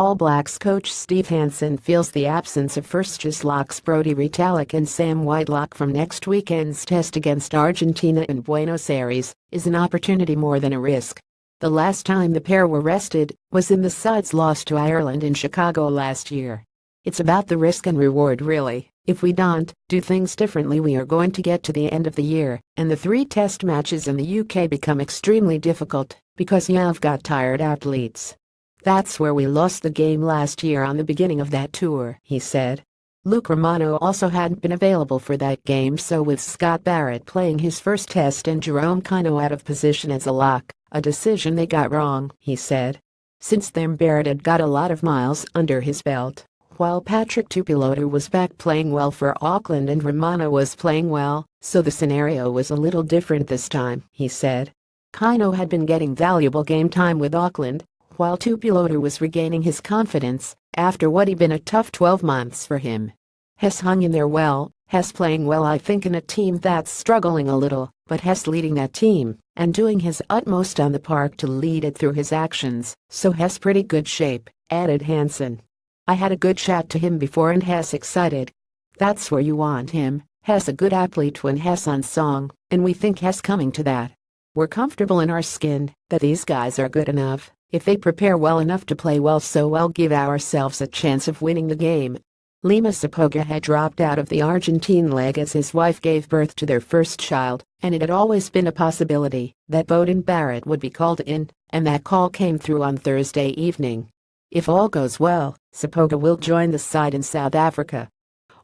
All Blacks coach Steve Hansen feels the absence of first-choice locks Brodie Retallick and Sam Whitelock from next weekend's test against Argentina in Buenos Aires is an opportunity more than a risk. The last time the pair were rested was in the side's loss to Ireland in Chicago last year. It's about the risk and reward really. If we don't do things differently we are going to get to the end of the year and the three test matches in the UK become extremely difficult because you've got tired athletes. That's where we lost the game last year on the beginning of that tour, he said. Luke Romano also hadn't been available for that game so with Scott Barrett playing his first test and Jerome Kaino out of position as a lock, a decision they got wrong, he said. Since then Barrett had got a lot of miles under his belt, while Patrick Tuipulotu was back playing well for Auckland and Romano was playing well, so the scenario was a little different this time, he said. Kaino had been getting valuable game time with Auckland, while Tuipulotu was regaining his confidence after what had been a tough 12 months for him. Hess hung in there well, Hess playing well I think in a team that's struggling a little, but Hess leading that team and doing his utmost on the park to lead it through his actions, so Hess pretty good shape, added Hansen. I had a good chat to him before and Hess excited. That's where you want him, Hess a good athlete when Hess on song, and we think Hess coming to that. We're comfortable in our skin that these guys are good enough if they prepare well enough to play well so we'll give ourselves a chance of winning the game. Lima Sopoaga had dropped out of the Argentine leg as his wife gave birth to their first child, and it had always been a possibility that Beauden Barrett would be called in, and that call came through on Thursday evening. If all goes well, Sopoaga will join the side in South Africa.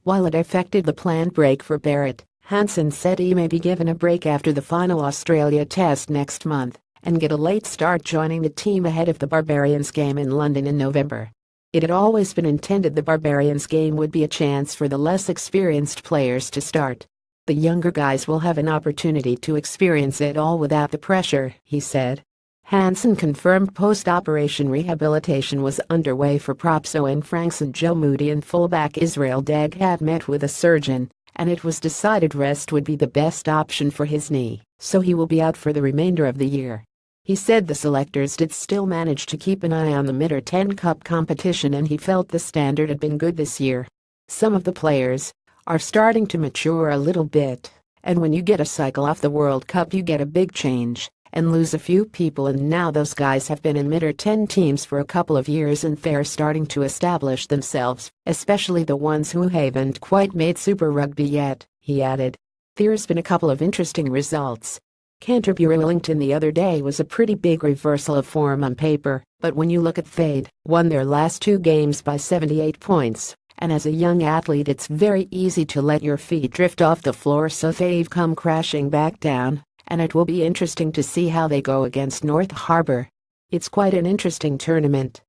While it affected the planned break for Barrett, Hansen said he may be given a break after the final Australia test next month and get a late start joining the team ahead of the Barbarians game in London in November. It had always been intended the Barbarians game would be a chance for the less experienced players to start. The younger guys will have an opportunity to experience it all without the pressure, he said. Hansen confirmed post-operation rehabilitation was underway for props Owen Franks and Joe Moody and fullback Israel Dagg had met with a surgeon, and it was decided rest would be the best option for his knee, so he will be out for the remainder of the year. He said the selectors did still manage to keep an eye on the Mitre 10 Cup competition and he felt the standard had been good this year. Some of the players are starting to mature a little bit, and when you get a cycle off the World Cup you get a big change and lose a few people and now those guys have been in Mitre 10 teams for a couple of years and they're starting to establish themselves, especially the ones who haven't quite made Super Rugby yet, he added. There's been a couple of interesting results Canterbury Wellington the other day was a pretty big reversal of form on paper, but when you look at Fade, won their last two games by 78 points, and as a young athlete it's very easy to let your feet drift off the floor so they've come crashing back down, and it will be interesting to see how they go against North Harbour. It's quite an interesting tournament.